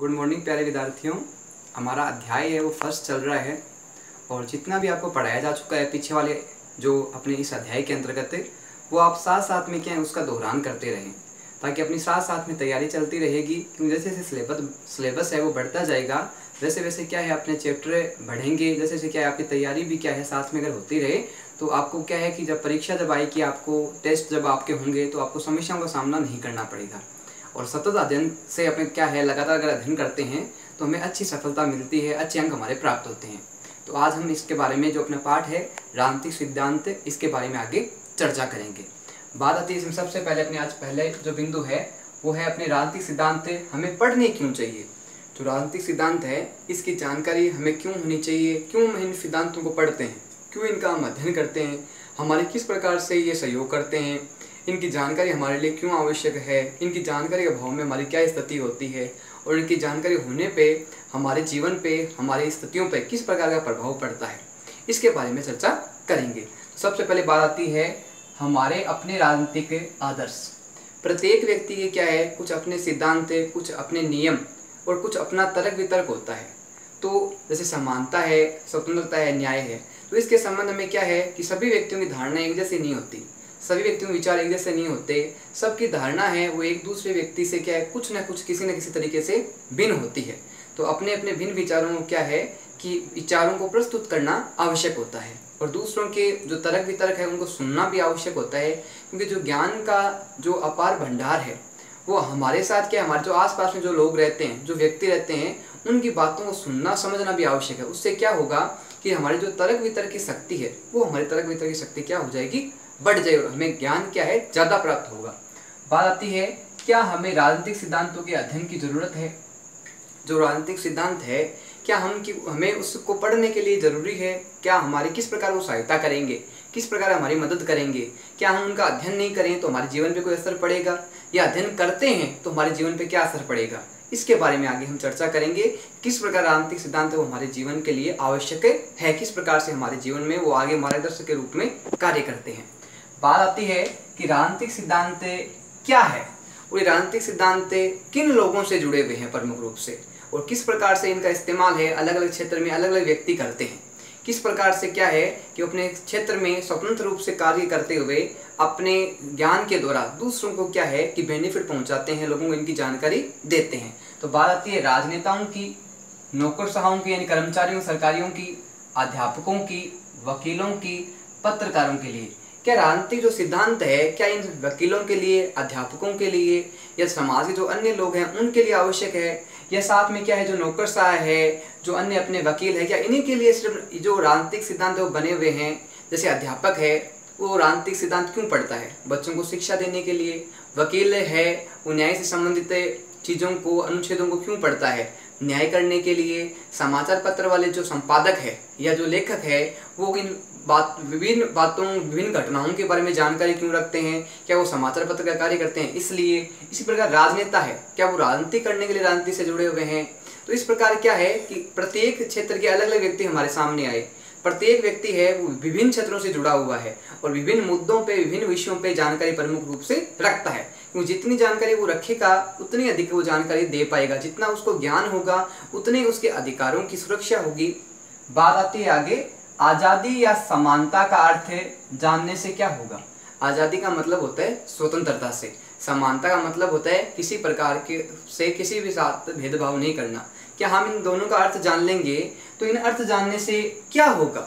Good morning प्यारे विद्यार्थियों। हमारा अध्याय है, वो फ़र्स्ट चल रहा है। और जितना भी आपको पढ़ाया जा चुका है, पीछे वाले जो अपने इस अध्याय के अंतर्गत है, वो आप साथ साथ में क्या है, उसका दोहरान करते रहें। ताकि अपनी साथ साथ में तैयारी चलती रहेगी, क्योंकि जैसे जैसे सिलेबस सिलेबस है, वो बढ़ता जाएगा, वैसे वैसे क्या है, अपने चैप्टर बढ़ेंगे, जैसे जैसे क्या है, आपकी तैयारी भी क्या है, साथ में अगर होती रहे तो आपको क्या है कि जब परीक्षा जब आएगी, आपको टेस्ट जब आपके होंगे तो आपको समस्याओं का सामना नहीं करना पड़ेगा। और सतत अध्ययन से अपने क्या है, लगातार अगर अध्ययन करते हैं तो हमें अच्छी सफलता मिलती है, अच्छे अंक हमारे प्राप्त होते हैं। तो आज हम इसके बारे में जो अपना पाठ है राजनीतिक सिद्धांत, इसके बारे में आगे चर्चा करेंगे। बात आती है इसमें सबसे पहले अपने आज पहले जो बिंदु है, वो है अपने राजनीतिक सिद्धांत, हमें पढ़ने क्यों चाहिए? जो राजनीतिक सिद्धांत है, इसकी जानकारी हमें क्यों होनी चाहिए, क्यों हम इन सिद्धांतों को पढ़ते हैं, क्यों इनका हम अध्ययन करते हैं, हमारे किस प्रकार से ये सहयोग करते हैं इनकी जानकारी हमारे लिए क्यों आवश्यक है? इनकी जानकारी के अभाव में हमारी क्या स्थिति होती है? और इनकी जानकारी होने पे, हमारे जीवन पे, हमारी स्थितियों पे किस प्रकार का प्रभाव पड़ता है? इसके बारे में चर्चा करेंगे। सबसे पहले बात आती है हमारे अपने राजनीतिक आदर्श। प्रत्येक व्यक्ति के क्या है? कुछ अपने सिद्धांत, कुछ अपने नियम और कुछ अपना तर्क वितर्क होता है। तो जैसे समानता है, स्वतंत्रता है, न्याय है। तो इसके संबंध में क्या है कि सभी व्यक्तियों की धारणा एक जैसी नहीं होती। सभी व्यक्तियों के विचार एक जैसे नहीं होते। सबकी धारणा है, वो एक दूसरे व्यक्ति से क्या है, कुछ ना कुछ किसी न किसी तरीके से भिन्न होती है। तो अपने अपने भिन्न विचारों को क्या है कि विचारों को प्रस्तुत करना आवश्यक होता है। और दूसरों के जो तर्क वितर्क है, उनको सुनना भी आवश्यक होता है। क्योंकि जो ज्ञान का जो अपार भंडार है, वो हमारे साथ क्या हमारे जो आसपास में जो लोग रहते हैं, जो व्यक्ति रहते हैं, उनकी बातों को सुनना, समझना भी आवश्यक है। उससे क्या होगा कि हमारी जो तर्क वितर्क की शक्ति है, वो हमारे तर्क वितर्क की शक्ति क्या हो जाएगी? बढ़ जाएगा। हमें ज्ञान क्या है? ज़्यादा प्राप्त होगा। बात आती है, क्या हमें राजनीतिक सिद्धांतों के अध्ययन की ज़रूरत है? जो राजनीतिक सिद्धांत है, क्या हम कि, हमें उसको पढ़ने के लिए ज़रूरी है? क्या हमारी किस प्रकार वो सहायता करेंगे? किस प्रकार हमारी मदद करेंगे? क्या हम उनका अध्ययन नहीं करें तो हमारे जीवन पे कोई असर पड़ेगा? या अध्ययन करते हैं तो हमारे जीवन पे क्या असर पड़ेगा? इसके बारे में आगे हम चर्चा करेंगे। किस प्रकार राजनीतिक सिद्धांत वो हमारे जीवन के लिए आवश्यक है? किस प्रकार से हमारे जीवन में वो आगे मार्गदर्शक के रूप में कार्य करते हैं? बात आती है कि राजनीतिक सिद्धांत क्या है? और ये राजनीतिक सिद्धांत किन लोगों से जुड़े हुए हैं प्रमुख रूप से? और किस प्रकार से इनका इस्तेमाल है? अलग अलग क्षेत्र में अलग अलग व्यक्ति करते हैं। किस प्रकार से क्या है कि अपने क्षेत्र में स्वतंत्र रूप से कार्य करते हुए अपने ज्ञान के द्वारा दूसरों को क्या है कि बेनिफिट पहुंचाते हैं, लोगों को इनकी जानकारी देते हैं? तो बात आती है राजनेताओं की, नौकरशाहों की, यानी कर्मचारियों, सरकारियों की, अध्यापकों की, वकीलों की, पत्रकारों के लिए। क्या राजनीतिक जो सिद्धांत है, क्या इन वकीलों के लिए, अध्यापकों के लिए, या समाज के जो अन्य लोग हैं, उनके लिए आवश्यक है? या साथ में क्या है जो नौकरशाह है, जो अन्य अपने वकील है, क्या इन्हीं के लिए सिर्फ़ जो राजनीतिक सिद्धांत वो बने हुए हैं? जैसे अध्यापक है, वो राजनीतिक सिद्धांत क्यों पढ़ता है? बच्चों को शिक्षा देने के लिए। वकील है, वो न्याय से संबंधित चीज़ों को, अनुच्छेदों को क्यों पढ़ता है? न्याय करने के लिए। समाचार पत्र वाले जो संपादक है, या जो लेखक है, वो इन बात, विभिन्न बातों, विभिन्न घटनाओं के बारे में जानकारी क्यों रखते हैं? क्या वो समाचार पत्र का कार्य करते हैं? इसलिए इसी प्रकार राजनेता है। क्या वो राजनीति करने के लिए राजनीति से जुड़े हुए हैं? तो इस प्रकार क्या है कि प्रत्येक क्षेत्र के अलग अलग व्यक्ति हमारे सामने आए। प्रत्येक व्यक्ति है, वो विभिन्न क्षेत्रों से जुड़ा हुआ है और विभिन्न मुद्दों पे, विभिन्न विषयों पे जानकारी प्रमुख रूप से रखता है। क्योंकि जितनी जानकारी वो रखेगा, उतनी अधिक वो जानकारी दे पाएगा। जितना उसको ज्ञान होगा, उतने उसके अधिकारों की सुरक्षा होगी। बात आती है आगे आज़ादी या समानता का अर्थ है जानने से क्या होगा। आज़ादी का मतलब होता है स्वतंत्रता से। समानता का मतलब होता है किसी प्रकार के, से किसी भी साथ भेदभाव नहीं करना। क्या हम इन दोनों का अर्थ जान लेंगे? तो इन अर्थ जानने से क्या होगा?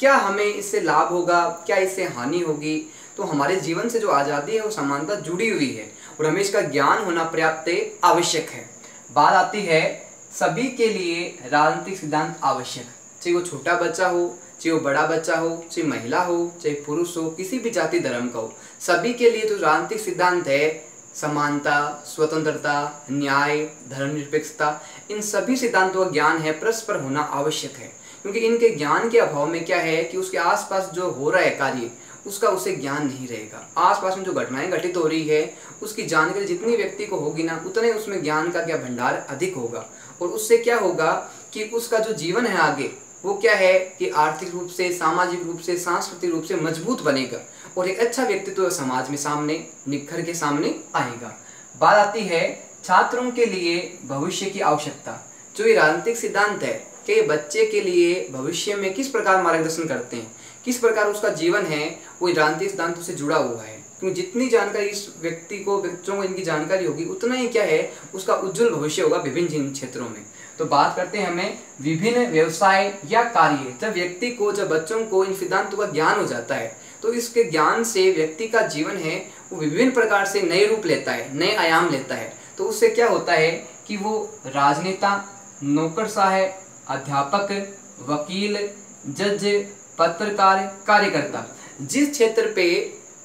क्या हमें इससे लाभ होगा? क्या इससे हानि होगी? तो हमारे जीवन से जो आज़ादी है, वो समानता जुड़ी हुई है और हमें इसका ज्ञान होना पर्याप्त आवश्यक है। बात आती है सभी के लिए राजनीतिक सिद्धांत आवश्यक। चाहे वो छोटा बच्चा हो चाहे वो बड़ा बच्चा हो, चाहे महिला हो, चाहे पुरुष हो, किसी भी जाति धर्म का हो, सभी के लिए जो राजनीतिक सिद्धांत है, समानता, स्वतंत्रता, न्याय, धर्मनिरपेक्षता, इन सभी सिद्धांतों का ज्ञान है, परस्पर होना आवश्यक है। क्योंकि इनके ज्ञान के अभाव में क्या है कि उसके आसपास जो हो रहा है कार्य, उसका उसे ज्ञान नहीं रहेगा। आसपास में जो घटनाएँ घटित हो रही है, उसकी जानकारी जितनी व्यक्ति को होगी ना, उतने उसमें ज्ञान का क्या भंडार अधिक होगा। और उससे क्या होगा कि उसका जो जीवन है आगे वो क्या है कि आर्थिक रूप से, सामाजिक रूप से, सांस्कृतिक रूप से मज़बूत बनेगा और एक अच्छा व्यक्तित्व तो समाज में सामने, निखर के सामने आएगा। बात आती है छात्रों के लिए भविष्य की आवश्यकता, जो ये राजनीतिक सिद्धांत है कि बच्चे के लिए भविष्य में किस प्रकार मार्गदर्शन करते हैं, किस प्रकार उसका जीवन है, वो राजनीतिक सिद्धांत से जुड़ा हुआ है। क्योंकि जितनी जानकारी इस व्यक्ति को, बच्चों को इनकी जानकारी होगी, उतना ही क्या है, उसका उज्जवल भविष्य होगा विभिन्न क्षेत्रों में। तो बात करते हैं हमें विभिन्न व्यवसाय या कार्य। जब व्यक्ति को, जब बच्चों को इन सिद्धांतों का ज्ञान हो जाता है तो इसके ज्ञान से व्यक्ति का जीवन है, वो विभिन्न प्रकार से नए रूप लेता है, नए आयाम लेता है। तो उससे क्या होता है कि वो राजनेता नौकरशाह अध्यापक, वकील, जज, पत्रकार, कार्यकर्ता, जिस क्षेत्र पे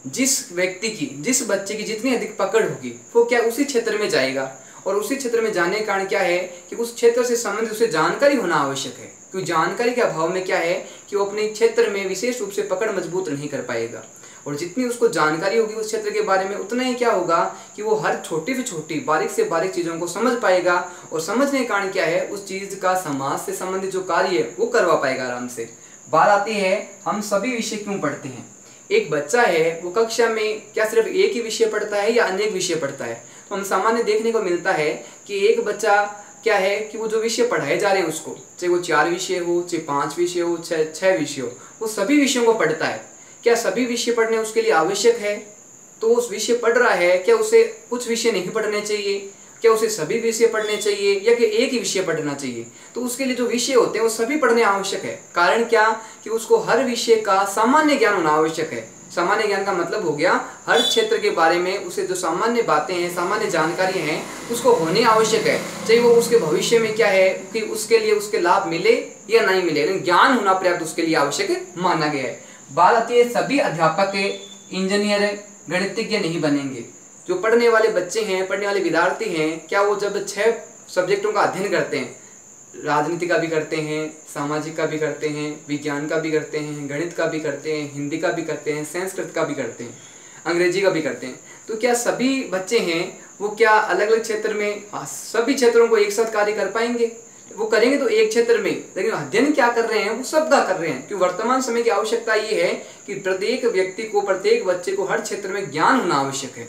जिस व्यक्ति की, जिस बच्चे की जितनी अधिक पकड़ होगी, वो क्या उसी क्षेत्र में जाएगा? और उसी क्षेत्र में जाने के कारण क्या है कि उस क्षेत्र से संबंधित उसे जानकारी होना आवश्यक है। क्योंकि जानकारी के अभाव में क्या है कि वो अपने क्षेत्र में विशेष रूप से पकड़ मज़बूत नहीं कर पाएगा। और जितनी उसको जानकारी होगी उस क्षेत्र के बारे में, उतना ही क्या होगा कि वो हर छोटी से छोटी, बारीक से बारीक चीज़ों को समझ पाएगा और समझने के कारण क्या है, उस चीज़ का समाज से संबंधित जो कार्य है, वो करवा पाएगा आराम से। बात आती है, हम सभी विषय क्यों पढ़ते हैं? एक बच्चा है, वो कक्षा में क्या सिर्फ़ एक ही विषय पढ़ता है या अनेक विषय पढ़ता है? तो हम सामान्य देखने को मिलता है कि एक बच्चा क्या है कि वो जो विषय पढ़ाए जा रहे हैं उसको, चाहे वो चार विषय हो, चाहे पाँच विषय हो, चाहे छह विषय हो, वो सभी विषयों को पढ़ता है। क्या सभी विषय पढ़ने उसके लिए आवश्यक है? तो उस विषय पढ़ रहा है, क्या उसे कुछ विषय नहीं पढ़ने चाहिए? क्या उसे सभी विषय पढ़ने चाहिए या कि एक ही विषय पढ़ना चाहिए? तो उसके लिए जो विषय होते हैं, वो सभी पढ़ने आवश्यक है। कारण क्या? कि उसको हर विषय का सामान्य ज्ञान होना आवश्यक है। सामान्य ज्ञान का मतलब हो गया, हर क्षेत्र के बारे में उसे जो सामान्य बातें हैं, सामान्य जानकारी हैं, उसको होनी आवश्यक है। चाहे वो उसके भविष्य में क्या है, कि उसके लिए उसके लाभ मिले या नहीं मिले, लेकिन ज्ञान होना पर्याप्त उसके लिए आवश्यक माना गया है। बात आती है सभी अध्यापक, इंजीनियर, गणितज्ञ नहीं बनेंगे। जो पढ़ने वाले बच्चे हैं पढ़ने वाले विद्यार्थी हैं क्या वो जब छह सब्जेक्टों का अध्ययन करते हैं राजनीति का भी करते हैं सामाजिक का भी करते हैं विज्ञान का भी करते हैं गणित का भी करते हैं हिंदी का भी करते हैं संस्कृत का भी करते हैं अंग्रेज़ी का भी करते हैं तो क्या सभी बच्चे हैं वो क्या अलग अलग क्षेत्र में हाँ, सभी क्षेत्रों को एक साथ कार्य कर पाएँगे? वो करेंगे तो एक क्षेत्र में लेकिन अध्ययन क्या कर रहे हैं वो सब का कर रहे हैं क्योंकि वर्तमान समय की आवश्यकता ये है कि प्रत्येक व्यक्ति को प्रत्येक बच्चे को हर क्षेत्र में ज्ञान होना आवश्यक है।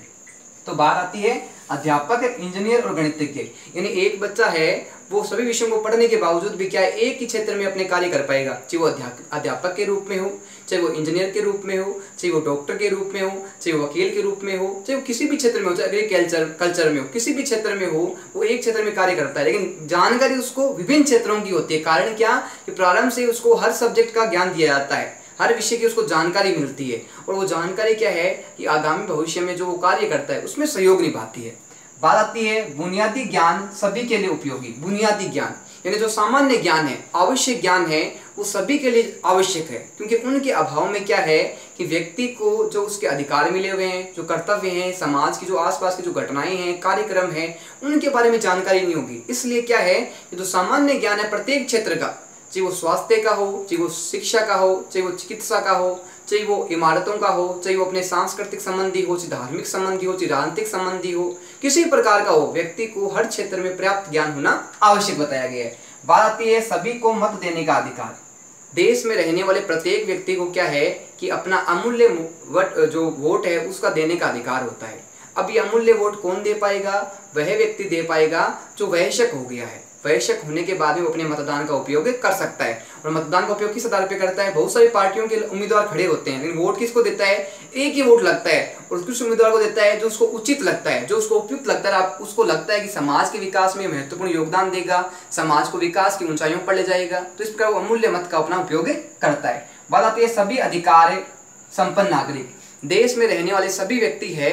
तो बात आती है अध्यापक इंजीनियर और गणितज्ञ यानी एक बच्चा है, वो सभी विषयों को पढ़ने के बावजूद भी क्या है एक ही क्षेत्र में अपने कार्य कर पाएगा? चाहे वो अध्यापक के रूप में हो, चाहे वो इंजीनियर के रूप में हो, चाहे वो डॉक्टर के रूप में हो, चाहे वो वकील के रूप में हो, चाहे वो किसी भी क्षेत्र में हो, चाहे एग्रीकल्चर कल्चर में हो, किसी भी क्षेत्र में हो, वो एक क्षेत्र में कार्य करता है। लेकिन जानकारी उसको विभिन्न क्षेत्रों की होती है। कारण क्या? कि प्रारंभ से उसको हर सब्जेक्ट का ज्ञान दिया जाता है। हर विषय की उसको जानकारी मिलती है। और वो जानकारी क्या है कि आगामी भविष्य में जो वो कार्य करता है, उसमें सहयोग निभाती है। बात आती है बुनियादी ज्ञान सभी के लिए उपयोगी। बुनियादी ज्ञान, यानी जो सामान्य ज्ञान है, आवश्यक ज्ञान है, वो सभी के लिए आवश्यक है। क्योंकि उनके अभाव में क्या है कि व्यक्ति को जो उसके अधिकार मिले हुए हैं, जो कर्तव्य हैं, समाज की जो आसपास की जो घटनाएँ हैं, कार्यक्रम हैं, उनके बारे में जानकारी नहीं होगी। इसलिए क्या है कि जो सामान्य ज्ञान है प्रत्येक क्षेत्र का चाहे वो स्वास्थ्य का हो, चाहे वो शिक्षा का हो, चाहे वो चिकित्सा का हो, चाहे वो इमारतों का हो, चाहे वो अपने सांस्कृतिक संबंधी हो, चाहे धार्मिक संबंधी हो, चाहे राजनीतिक संबंधी हो, किसी प्रकार का हो, व्यक्ति को हर क्षेत्र में पर्याप्त ज्ञान होना आवश्यक बताया गया है। बात आती है, सभी को मत देने का अधिकार। देश में रहने वाले प्रत्येक व्यक्ति को क्या है कि अपना अमूल्य वट, जो वोट है, उसका देने का अधिकार होता है। अब ये अमूल्य वोट कौन दे पाएगा? वह व्यक्ति दे पाएगा जो वहशक हो गया है। वयस्क होने के बाद वो अपने मतदान का उपयोग कर सकता है। और मतदान का उपयोग किस आधार पर करता है? बहुत सारी पार्टियों के उम्मीदवार खड़े होते हैं, लेकिन वोट किसको देता है? एक ही वोट लगता है और किस उम्मीदवार को देता है? जो उसको उचित लगता है, जो उसको उपयुक्त लगता है। आप उसको लगता है कि समाज के विकास में महत्वपूर्ण योगदान देगा, समाज को विकास की ऊंचाइयों पर ले जाएगा। तो इस प्रकार वो अमूल्य मत का अपना उपयोग करता है। बात आती है सभी अधिकार संपन्न नागरिक। देश में रहने वाले सभी व्यक्ति है,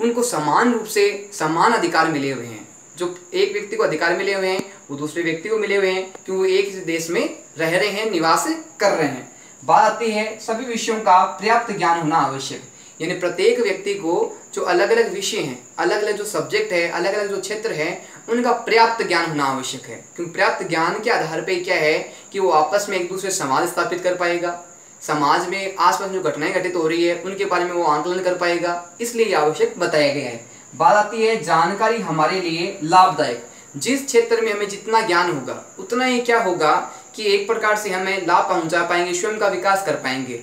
उनको समान रूप से समान अधिकार मिले हुए हैं। जो एक व्यक्ति को अधिकार मिले हुए हैं, वो दूसरे व्यक्ति को मिले हुए हैं क्योंकि वो एक देश में रह रहे हैं, निवास कर रहे हैं। बात आती है, सभी विषयों का पर्याप्त ज्ञान होना आवश्यक। यानी प्रत्येक व्यक्ति को जो अलग अलग विषय हैं अलग अलग जो सब्जेक्ट है अलग अलग जो क्षेत्र है, उनका पर्याप्त ज्ञान होना आवश्यक है। क्योंकि पर्याप्त ज्ञान के आधार पर क्या है कि वो आपस में एक दूसरे समाज स्थापित कर पाएगा। समाज में आसपास जो घटनाएँ घटित हो रही है, उनके बारे में वो आंकलन कर पाएगा। इसलिए आवश्यक बताया गया है। बात आती है जानकारी हमारे लिए लाभदायक। जिस क्षेत्र में हमें जितना ज्ञान होगा, उतना ही क्या होगा कि एक प्रकार से हमें लाभ पहुँचा पाएँगे, स्वयं का विकास कर पाएँगे।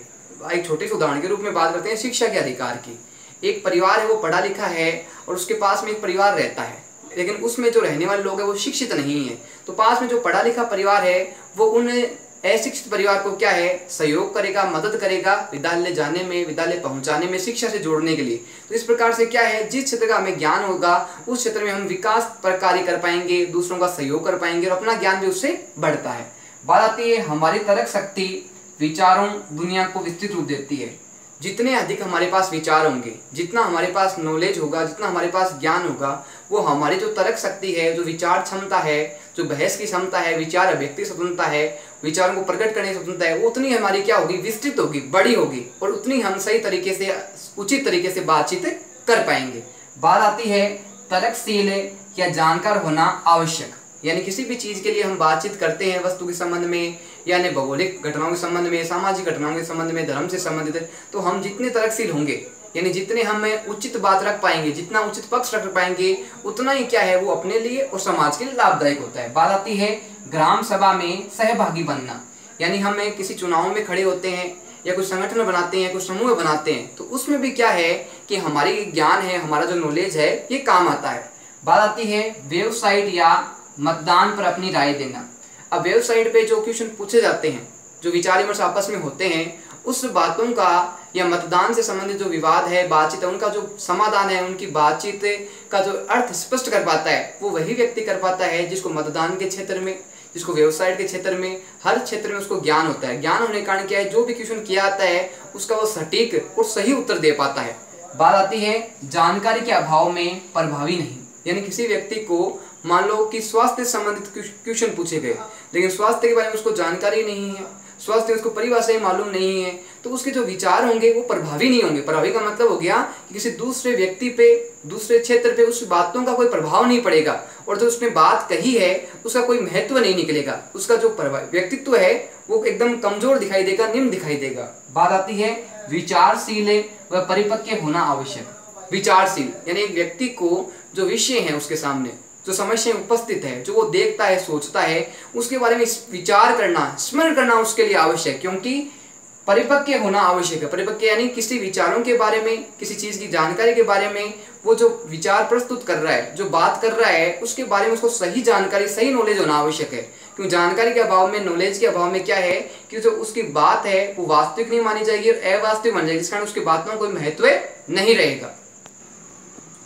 एक छोटे से उदाहरण के रूप में बात करते हैं शिक्षा के अधिकार की। एक परिवार है, वो पढ़ा लिखा है और उसके पास में एक परिवार रहता है, लेकिन उसमें जो रहने वाले लोग हैं, वो शिक्षित नहीं है। तो पास में जो पढ़ा लिखा परिवार है, वो उन अशिक्षित परिवार को क्या है? सहयोग करेगा, मदद करेगा विद्यालय जाने में, विद्यालय पहुँचाने में, शिक्षा से जोड़ने के लिए। तो इस प्रकार से क्या है? जिस क्षेत्र का हमें ज्ञान होगा, उस क्षेत्र में हम विकास पर कार्य कर पाएँगे, दूसरों का सहयोग कर पाएँगे और अपना ज्ञान भी उससे बढ़ता है। बात आती है, हमारी तरक शक्ति विचारों दुनिया को विस्तृत रूप देती है। जितने अधिक हमारे पास विचार होंगे, जितना हमारे पास नॉलेज होगा, जितना हमारे पास ज्ञान होगा, वो हमारी जो तरक शक्ति है, जो विचार क्षमता है जो बहस की क्षमता है, विचार अभिव्यक्ति स्वतंत्रता है, विचारों को प्रकट करने की स्वतंत्रता है, उतनी हमारी क्या होगी? विस्तृत होगी, बड़ी होगी और उतनी हम सही तरीके से, उचित तरीके से बातचीत कर पाएँगे। बात आती है तर्कशील या जानकार होना आवश्यक। यानी किसी भी चीज़ के लिए हम बातचीत करते हैं वस्तु के संबंध में, यानी भौगोलिक घटनाओं के संबंध में, सामाजिक घटनाओं के संबंध में, धर्म से संबंधित तो हम जितने तर्कशील होंगे यानी जितने हम उचित बात रख पाएँगे, जितना उचित पक्ष रख पाएँगे, उतना ही क्या है वो अपने लिए और समाज के लिए लाभदायक होता है। बात आती है ग्राम सभा में सहभागी बनना। यानी हम किसी चुनाव में खड़े होते हैं या कुछ संगठन बनाते हैं कुछ समूह बनाते हैं तो उसमें भी क्या है कि हमारी ज्ञान है, हमारा जो नॉलेज है, ये काम आता है। बात आती है वेबसाइट या मतदान पर अपनी राय देना। अब वेबसाइट पे जो क्वेश्चन पूछे जाते हैं, जो विचार विमर्श आपस में होते हैं उस बातों का या मतदान से संबंधित जो विवाद है, बातचीत है, उनका जो समाधान है, उनकी बातचीत का जो अर्थ स्पष्ट कर पाता है, वो वही व्यक्ति कर पाता है जिसको मतदान के क्षेत्र में, जिसको व्यवसाय के क्षेत्र में, हर क्षेत्र में उसको ज्ञान होता है। ज्ञान होने के कारण क्या है, जो भी क्वेश्चन किया जाता है, उसका वो सटीक और सही उत्तर दे पाता है। बात आती है, जानकारी के अभाव में प्रभावी नहीं। यानी किसी व्यक्ति को, मान लो कि स्वास्थ्य संबंधित क्वेश्चन पूछे गए, लेकिन स्वास्थ्य के बारे में उसको जानकारी नहीं है स्वास्थ्य उसको परिभाषा ही मालूम नहीं है तो उसके जो विचार होंगे वो प्रभावी नहीं होंगे। प्रभावी का मतलब हो गया कि किसी दूसरे व्यक्ति पे, दूसरे क्षेत्र पे उस बातों का कोई प्रभाव नहीं पड़ेगा। और जो उसने बात कही है, उसका कोई महत्व नहीं निकलेगा। उसका जो व्यक्तित्व है, वो एकदम कमज़ोर दिखाई देगा, निम्न दिखाई देगा। बात आती है, विचारशील व परिपक्व होना आवश्यक। विचारशील, यानी एक व्यक्ति को जो विषय है उसके सामने जो समस्या उपस्थित है, जो वो देखता है, सोचता है, उसके बारे में विचार करना, स्मरण करना उसके लिए आवश्यक, क्योंकि परिपक्व होना आवश्यक है। परिपक्व यानी किसी विचारों के बारे में, किसी चीज़ की जानकारी के बारे में, वो जो विचार प्रस्तुत कर रहा है, जो बात कर रहा है, उसके बारे में उसको सही जानकारी, सही नॉलेज होना आवश्यक है। क्योंकि जानकारी के अभाव में नॉलेज के अभाव में क्या है कि जो उसकी बात है, वो वास्तविक नहीं मानी जाएगी और अवास्तविक मानी जाएगी जिस कारण उसकी बातों में कोई महत्व नहीं रहेगा।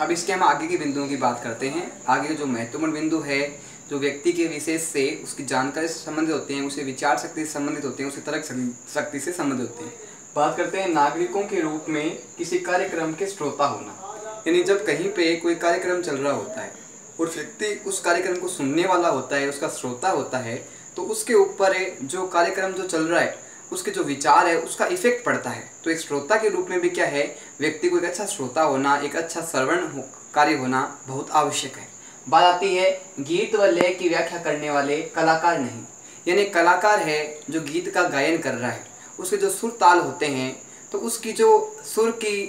अब इसके हम आगे के बिंदुओं की बात करते हैं। आगे जो महत्वपूर्ण बिंदु है, जो व्यक्ति के विशेष से उसकी जानकारी से संबंधित होते हैं, उसे विचार शक्ति से संबंधित होते हैं, उसे तर्क शक्ति से संबंधित होते हैं। बात करते हैं नागरिकों के रूप में किसी कार्यक्रम के श्रोता होना। यानी जब कहीं पे कोई कार्यक्रम चल रहा होता है और व्यक्ति उस कार्यक्रम को सुनने वाला होता है, उसका श्रोता होता है तो उसके ऊपर जो कार्यक्रम जो चल रहा है उसके जो विचार है, उसका इफ़ेक्ट पड़ता है। तो एक श्रोता के रूप में भी क्या है, व्यक्ति को एक अच्छा श्रोता होना, एक अच्छा श्रवण कार्य होना बहुत आवश्यक है। बात आती है, गीत व लय की व्याख्या करने वाले कलाकार नहीं। यानी कलाकार है जो गीत का गायन कर रहा है। उसके जो सुर ताल होते हैं तो उसकी जो सुर की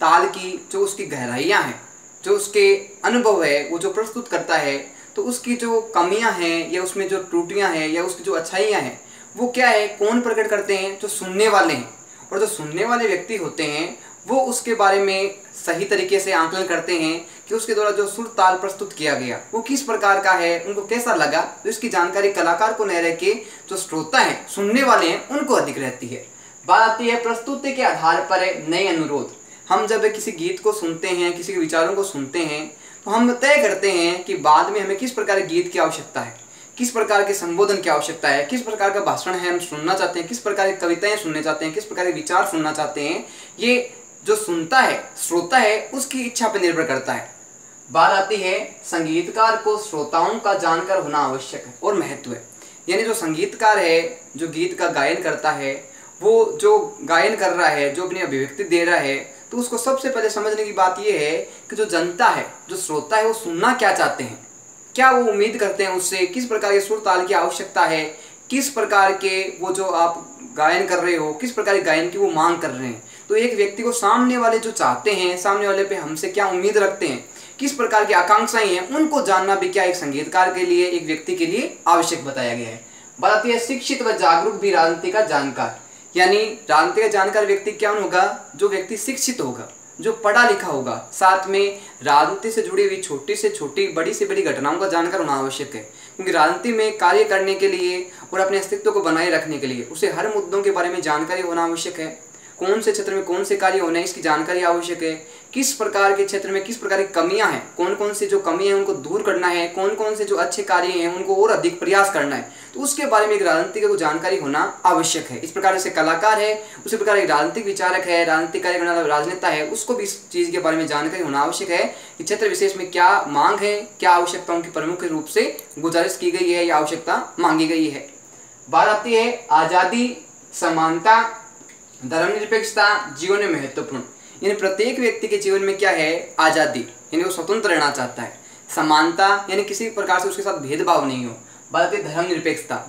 ताल की जो उसकी गहराइयाँ हैं, जो उसके अनुभव है, वो जो प्रस्तुत करता है तो उसकी जो कमियाँ हैं या उसमें जो त्रुटियाँ हैं या उसकी जो अच्छाइयाँ हैं वो क्या है? कौन प्रकट करते हैं? जो सुनने वाले हैं। और जो सुनने वाले व्यक्ति होते हैं, वो उसके बारे में सही तरीके से आंकलन करते हैं कि उसके द्वारा जो सुर ताल प्रस्तुत किया गया, वो किस प्रकार का है, उनको कैसा लगा? तो इसकी जानकारी कलाकार को नहीं रह के जो श्रोता है, सुनने वाले हैं, उनको अधिक रहती है। बात आती है, प्रस्तुति के आधार पर नए अनुरोध। हम जब किसी गीत को सुनते हैं, किसी के विचारों को सुनते हैं तो हम तय करते हैं कि बाद में हमें किस प्रकार गीत की आवश्यकता है। किस प्रकार के संबोधन की आवश्यकता है, किस प्रकार का भाषण है, हम सुनना चाहते हैं, किस प्रकार की कविताएँ सुनने चाहते हैं, किस प्रकार के विचार सुनना चाहते हैं, ये जो सुनता है, श्रोता है, उसकी इच्छा पर निर्भर करता है। बात आती है, संगीतकार को श्रोताओं का जानकर होना आवश्यक है और महत्व है। यानी जो संगीतकार है, जो गीत का गायन करता है, वो जो गायन कर रहा है, जो अपनी अभिव्यक्ति दे रहा है तो उसको सबसे पहले समझने की बात यह है कि जो जनता है, जो श्रोता है, वो सुनना क्या चाहते हैं। क्या वो उम्मीद करते हैं उससे? किस प्रकार के सुर ताल की आवश्यकता है? किस प्रकार के वो जो आप गायन कर रहे हो, किस प्रकार के गायन की वो मांग कर रहे हैं? तो एक व्यक्ति को सामने वाले जो चाहते हैं, सामने वाले पे हमसे क्या उम्मीद रखते हैं? किस प्रकार की आकांक्षाएँ हैं? उनको जानना भी क्या एक संगीतकार के लिए, एक व्यक्ति के लिए आवश्यक बताया गया है। बताती है, शिक्षित व जागरूक भी राजनीति का जानकार। यानी राजनीति का जानकार व्यक्ति क्या होगा? जो व्यक्ति शिक्षित होगा। जो पढ़ा लिखा होगा। साथ में राजनीति से जुड़ी हुई छोटी से छोटी, बड़ी से बड़ी घटनाओं का जानकार होना आवश्यक है। क्योंकि राजनीति में कार्य करने के लिए और अपने अस्तित्व को बनाए रखने के लिए उसे हर मुद्दों के बारे में जानकारी होना आवश्यक है। कौन से क्षेत्र में कौन से कार्य होने हैं, इसकी जानकारी आवश्यक है। किस प्रकार के क्षेत्र में किस प्रकार की कमियाँ हैं कौन कौन से जो कमी है, उनको दूर करना है कौन कौन से जो अच्छे कार्य हैं, उनको और अधिक प्रयास करना है तो उसके बारे में एक राजनीतिक को जानकारी होना आवश्यक है। इस प्रकार से कलाकार है, उसी प्रकार एक राजनीतिक विचारक है, राजनीतिक कार्य करने वाला राजनेता है, उसको भी इस चीज़ के बारे में जानकारी होना आवश्यक है कि क्षेत्र विशेष में क्या मांग है, क्या आवश्यकताओं की प्रमुख रूप से गुजारिश की गई है या आवश्यकता मांगी गई है। बात आती है आज़ादी समानता धर्मनिरपेक्षता जीवन में महत्वपूर्ण। यानी प्रत्येक व्यक्ति के जीवन में क्या है? आज़ादी। यानी वो स्वतंत्र रहना चाहता है। समानता, यानी किसी प्रकार से उसके साथ भेदभाव नहीं हो बात है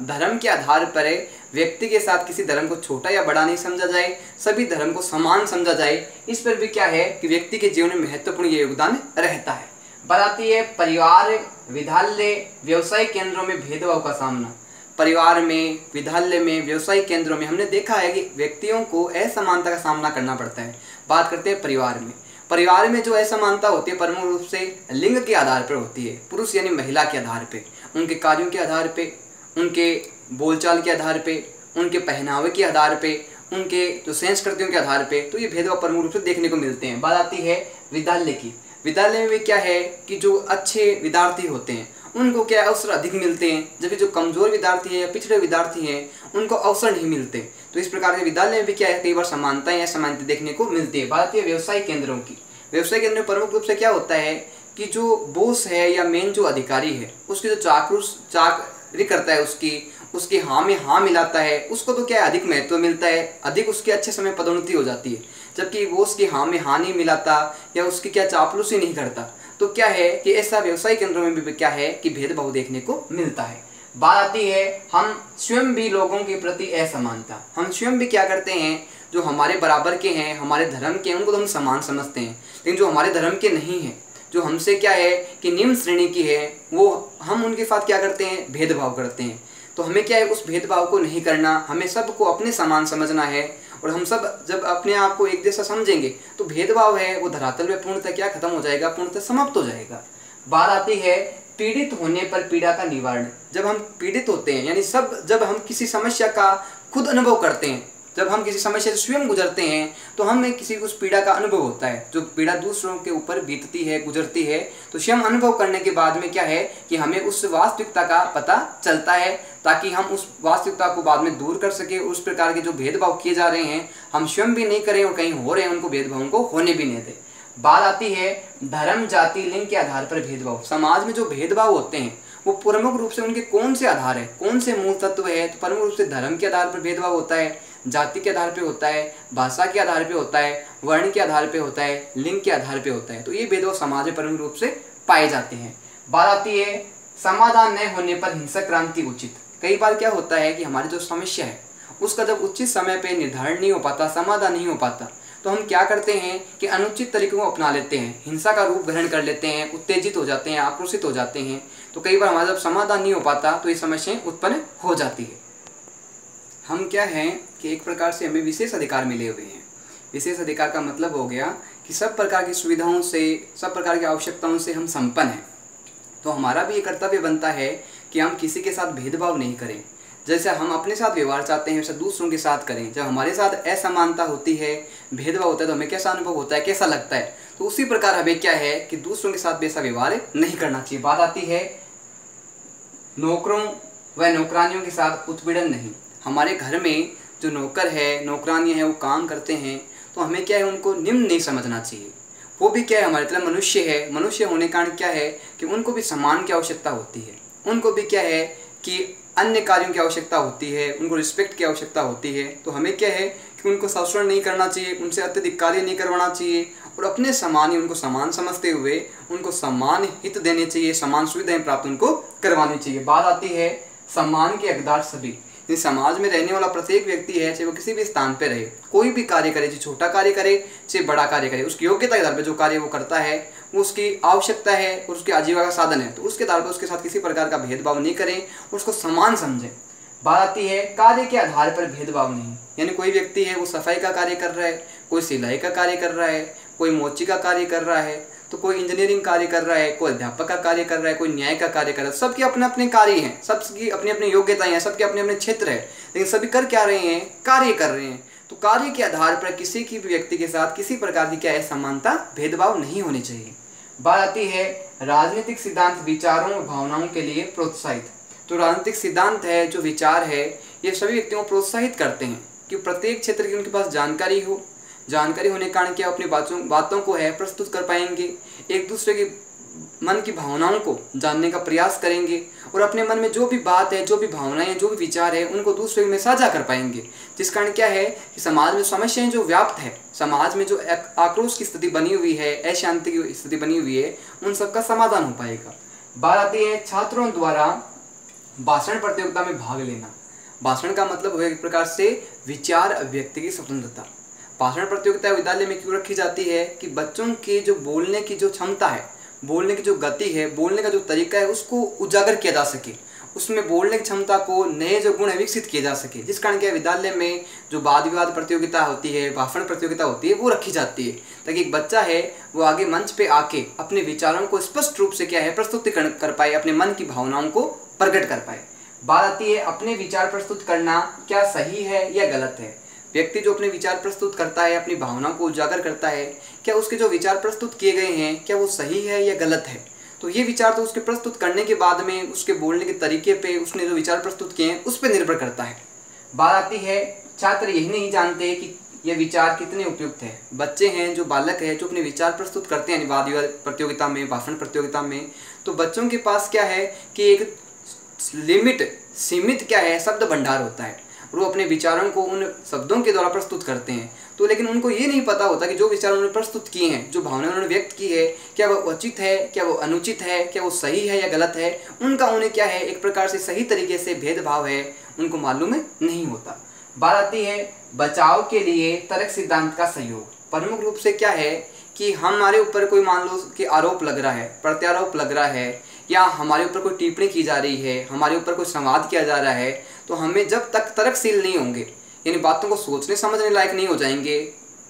धर्म के आधार पर व्यक्ति के साथ किसी धर्म को छोटा या बड़ा नहीं समझा जाए, सभी धर्म को समान समझा जाए, इस पर भी क्या है कि व्यक्ति के जीवन में महत्वपूर्ण ये योगदान रहता है। बताती है परिवार, विद्यालय, व्यवसाय केंद्रों में भेदभाव का सामना। परिवार में, विद्यालय में, व्यवसायिक केंद्रों में हमने देखा है कि व्यक्तियों को असमानता का सामना करना पड़ता है। बात करते हैं परिवार में। परिवार में जो असमानता होती है, प्रमुख रूप से लिंग के आधार पर होती है, पुरुष यानी महिला के आधार पर उनके कार्यों के आधार पर उनके बोलचाल के आधार पर उनके पहनावे के आधार पर उनके जो संस्कृतियों के आधार पे तो ये भेदभाव प्रमुख रूप से देखने को मिलते हैं। बात आती है विद्यालय की। विद्यालय में क्या है कि जो अच्छे विद्यार्थी होते हैं उनको क्या अवसर अधिक मिलते हैं? जबकि जो कमज़ोर विद्यार्थी हैं या पिछड़े विद्यार्थी हैं, उनको अवसर नहीं मिलते। तो इस प्रकार के विद्यालय में भी क्या है? कई बार समानताएँ या समानता देखने को मिलती है भारतीय व्यवसाय केंद्रों की। व्यवसाय केंद्र में प्रमुख रूप से क्या होता है कि जो बोस है या मेन जो अधिकारी है, उसकी जो चाक्रूस चाकरी करता है उसकी, उसके हाँ में हाँ मिलाता है, उसको तो क्या अधिक महत्व तो मिलता है, अधिक उसके अच्छे समय पदोन्नति हो जाती है। जबकि वो उसकी हाँ में हाँ नहीं मिलाता या उसकी क्या चापलूसी नहीं करता तो क्या है कि ऐसा व्यवसाय केंद्रों में भी क्या है कि भेदभाव देखने को मिलता है। बात आती है, हम स्वयं भी लोगों के प्रति असमानता। हम स्वयं भी क्या करते हैं, जो हमारे बराबर के हैं, हमारे धर्म के हैं, उनको तो हम समान समझते हैं, लेकिन जो हमारे धर्म के नहीं हैं, जो हमसे क्या है कि निम्न श्रेणी की है, वो हम उनके साथ क्या करते हैं? भेदभाव करते हैं। तो हमें क्या है, उस भेदभाव को नहीं करना, हमें सबको अपने समान समझना है और हम सब जब अपने आप को एक जैसा समझेंगे तो भेदभाव है, वो धरातल में पूर्णतः क्या खत्म हो जाएगा? पूर्णतः समाप्त हो जाएगा। बात आती है पीड़ित होने पर पीड़ा का निवारण। जब हम पीड़ित होते हैं, यानी सब जब हम किसी समस्या का खुद अनुभव करते हैं जब हम किसी समस्या से स्वयं गुजरते हैं तो हमें किसी उस पीड़ा का अनुभव होता है। जो पीड़ा दूसरों के ऊपर बीतती है, गुजरती है तो स्वयं अनुभव करने के बाद में क्या है कि हमें उस वास्तविकता का पता चलता है, ताकि हम उस वास्तविकता को बाद में दूर कर सके उस प्रकार के जो भेदभाव किए जा रहे हैं, हम स्वयं भी नहीं करें और कहीं हो रहे हैं, उनको भेदभाव को होने भी नहीं दें। बात आती है धर्म, जाति, लिंग के आधार पर भेदभाव। समाज में जो भेदभाव होते हैं वो प्रमुख रूप से उनके कौन से आधार है? कौन से मूल तत्व है? तो प्रमुख रूप से धर्म के आधार पर भेदभाव होता है, जाति के आधार पे होता है, भाषा के आधार पे होता है, वर्ण के आधार पे होता है, लिंग के आधार पे होता है। तो ये भेदभाव समाज में प्रमुख रूप से पाए जाते हैं। बात आती है, समाधान न होने पर हिंसक क्रांति उचित। कई बार क्या होता है कि हमारी जो समस्या है, उसका जब उचित समय पर निर्धारण नहीं हो पाता, समाधान नहीं हो पाता तो हम क्या करते हैं कि अनुचित तरीकों को अपना लेते हैं। हिंसा का रूप ग्रहण कर लेते हैं, उत्तेजित हो जाते हैं, आक्रोशित हो जाते हैं। तो कई बार हमारा जब समाधान नहीं हो पाता तो ये समस्याएँ उत्पन्न हो जाती है। हम क्या हैं कि एक प्रकार से हमें विशेष अधिकार मिले हुए हैं। विशेष अधिकार का मतलब हो गया कि सब प्रकार की सुविधाओं से, सब प्रकार की आवश्यकताओं से हम संपन्न हैं। तो हमारा भी ये कर्तव्य बनता है कि हम किसी के साथ भेदभाव नहीं करें। जैसे हम अपने साथ व्यवहार चाहते हैं, वैसे दूसरों के साथ करें। जब हमारे साथ असमानता होती है, भेदभाव होता है तो हमें कैसा अनुभव होता है, कैसा लगता है? तो उसी प्रकार हमें क्या है कि दूसरों के साथ वैसा व्यवहार नहीं करना चाहिए। बात आती है नौकरों व नौकरानियों के साथ उत्पीड़न नहीं। हमारे घर में जो नौकर है, नौकरानियाँ हैं, वो काम करते हैं तो हमें क्या है उनको निम्न नहीं समझना चाहिए। वो भी क्या है, हमारे तरह मनुष्य है, मनुष्य होने कारण क्या है कि उनको भी सम्मान की आवश्यकता होती है। उनको भी क्या है कि अन्य कार्यों की आवश्यकता होती है, उनको रिस्पेक्ट की आवश्यकता होती है तो हमें क्या है कि उनको शोषण नहीं करना चाहिए, उनसे अत्यधिक कार्य नहीं करवाना चाहिए और अपने समान ही उनको समान समझते हुए उनको सम्मान हित देने चाहिए, समान सुविधाएँ प्राप्त उनको करवानी चाहिए। बात आती है सम्मान के हकदार सभी। इस समाज में रहने वाला प्रत्येक व्यक्ति है, चाहे वो किसी भी स्थान पर रहे, कोई भी कार्य करे, चाहे छोटा कार्य करे, चाहे बड़ा कार्य करे, उसकी योग्यता के आधार पर जो कार्य वो करता है, वो उसकी आवश्यकता है, और उसकी आजीविका का साधन है तो उसके आधार पर उसके साथ किसी प्रकार का भेदभाव नहीं करें उसको समान समझें। बात आती है कार्य के आधार पर भेदभाव नहीं। यानी कोई व्यक्ति है, वो सफ़ाई का कार्य कर रहा है, कोई सिलाई का कार्य कर रहा है, कोई मोची का कार्य कर रहा है तो कोई इंजीनियरिंग कार्य कर रहा है, कोई अध्यापक का कार्य कर रहा है, कोई न्याय का कार्य कर रहा है, सबके अपने अपने कार्य हैं, सबकी अपनी अपनी योग्यताएँ हैं, सबके अपने अपने क्षेत्र है, लेकिन सभी कर क्या रहे हैं, कार्य कर रहे हैं। तो कार्य के आधार पर किसी की भी व्यक्ति के साथ किसी प्रकार की क्या है समानता भेदभाव नहीं होनी चाहिए। बात आती है राजनीतिक सिद्धांत विचारों और भावनाओं के लिए प्रोत्साहित। तो राजनीतिक सिद्धांत है, जो विचार है, ये सभी व्यक्तियों को प्रोत्साहित करते हैं। कि प्रत्येक क्षेत्र की उनके पास जानकारी हो। जानकारी होने के कारण क्या अपनी बातों बातों को है, प्रस्तुत कर पाएँगे। एक दूसरे की मन की भावनाओं को जानने का प्रयास करेंगे और अपने मन में जो भी बात है, जो भी भावनाएँ हैं जो भी विचार है, उनको दूसरे में साझा कर पाएँगे। जिस कारण क्या है कि समाज में समस्याएँ जो व्याप्त है, समाज में जो आक्रोश की स्थिति बनी हुई है, अशांति की स्थिति बनी हुई है, उन सबका समाधान हो पाएगा। बात आती है छात्रों द्वारा भाषण प्रतियोगिता में भाग लेना। भाषण का मतलब एक प्रकार से विचार अभिव्यक्ति की स्वतंत्रता। भाषण प्रतियोगिता विद्यालय में क्यों रखी जाती है कि बच्चों की जो बोलने की जो क्षमता है, बोलने की जो गति है, बोलने का जो तरीका है, उसको उजागर किया जा सके। उसमें बोलने की क्षमता को नए जो गुण है, विकसित किए जा सके। जिस कारण क्या विद्यालय में जो वाद विवाद प्रतियोगिता होती है, भाषण प्रतियोगिता होती है, वो रखी जाती है। ताकि एक बच्चा है, वो आगे मंच पे आके अपने विचारों को स्पष्ट रूप से क्या है, प्रस्तुतिकरण कर पाए, अपने मन की भावनाओं को प्रकट कर पाए। बात आती है, अपने विचार प्रस्तुत करना क्या सही है या गलत है? व्यक्ति जो अपने विचार प्रस्तुत करता है, अपनी भावनाओं को उजागर करता है, क्या उसके जो विचार प्रस्तुत किए गए हैं, क्या वो सही है या गलत है? तो ये विचार तो उसके प्रस्तुत करने के बाद में, उसके बोलने के तरीके पे, उसने जो विचार प्रस्तुत किए हैं, उस पर निर्भर करता है। बात आती है, छात्र यही नहीं जानते कि ये विचार कितने उपयुक्त है। बच्चे हैं, जो बालक है, जो अपने विचार प्रस्तुत करते हैं वाद विवाद प्रतियोगिता में, भाषण प्रतियोगिता में तो बच्चों के पास क्या है कि एक लिमिट सीमित क्या है? शब्द भंडार होता है। और वो अपने विचारों को उन शब्दों के द्वारा प्रस्तुत करते हैं। तो लेकिन उनको ये नहीं पता होता कि जो विचार उन्होंने प्रस्तुत किए हैं, जो भावना उन्होंने व्यक्त की है, क्या वो उचित है, क्या वो अनुचित है, क्या वो सही है या गलत है, उनका उन्हें क्या है? एक प्रकार से सही तरीके से भेदभाव है, उनको मालूम नहीं होता। बात आती है बचाव के लिए तर्क सिद्धांत का सहयोग प्रमुख रूप से क्या है कि हमारे ऊपर कोई मान लो कि आरोप लग रहा है, प्रत्यारोप लग रहा है या हमारे ऊपर कोई टिप्पणी की जा रही है, हमारे ऊपर कोई संवाद किया जा रहा है तो हमें जब तक तर्कशील नहीं होंगे, यानी बातों को सोचने समझने लायक नहीं हो जाएँगे,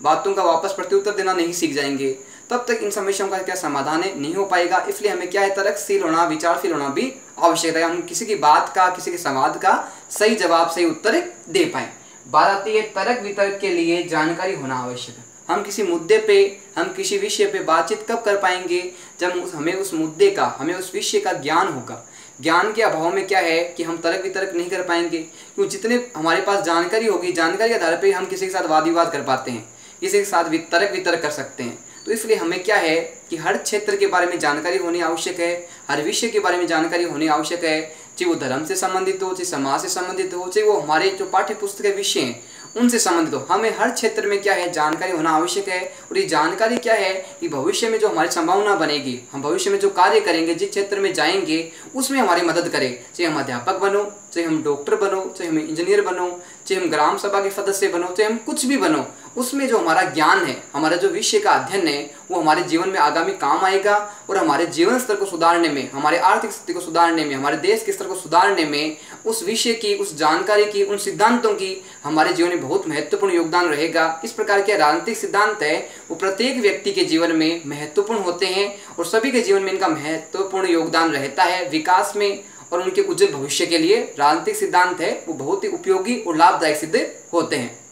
बातों का वापस प्रत्युत्तर देना नहीं सीख जाएँगे, तब तक इन समस्याओं का क्या समाधान है? नहीं हो पाएगा। इसलिए हमें क्या है? तर्कशील होना, विचारशील होना भी आवश्यक है। हम किसी की बात का, किसी के संवाद का सही जवाब, सही उत्तर दे पाए। बात आती है तर्क वितर्क के लिए जानकारी होना आवश्यक है। हम किसी मुद्दे पे हम किसी विषय पे बातचीत कब कर पाएँगे जब उस, हमें उस मुद्दे का हमें उस विषय का ज्ञान होगा। ज्ञान के अभाव में क्या है कि हम तर्क वितर्क नहीं कर पाएँगे? क्योंकि जितने हमारे पास जानकारी होगी जानकारी के आधार पर हम किसी के साथ वाद विवाद कर पाते हैं किसी के साथ तर्क वितर्क कर सकते हैं। तो इसलिए हमें क्या है कि हर क्षेत्र के बारे में जानकारी होनी आवश्यक है हर विषय के बारे में जानकारी होनी आवश्यक है चाहे वो धर्म से संबंधित हो चाहे समाज से संबंधित हो चाहे वो हमारे जो पाठ्य पुस्तक विषय हैं उनसे संबंधित हो। हमें हर क्षेत्र में क्या है, जानकारी होना आवश्यक है और ये जानकारी क्या है कि भविष्य में जो हमारी संभावना बनेगी, हम भविष्य में जो कार्य करेंगे, जिस क्षेत्र में जाएँगे, उसमें हमारी मदद करे। चाहे हम अध्यापक बनो, चाहे हम डॉक्टर बनो, चाहे हम इंजीनियर बनो, चाहे हम ग्राम सभा के सदस्य बनो, चाहे हम कुछ भी बनो उसमें जो हमारा ज्ञान है, हमारा जो विषय का अध्ययन है, वो हमारे जीवन में आगामी काम आएगा और हमारे जीवन स्तर को सुधारने में, हमारे आर्थिक स्थिति को सुधारने में, हमारे देश के स्तर को सुधारने में, उस विषय की, उस जानकारी की, उन सिद्धांतों की हमारे जीवन में बहुत महत्वपूर्ण योगदान रहेगा। इस प्रकार के राजनीतिक सिद्धांत है, वो प्रत्येक व्यक्ति के जीवन में महत्वपूर्ण होते हैं और सभी के जीवन में इनका महत्वपूर्ण योगदान रहता है विकास में और उनके उज्जवल भविष्य के लिए। राजनीतिक सिद्धांत है, वो बहुत ही उपयोगी और लाभदायक सिद्ध होते हैं।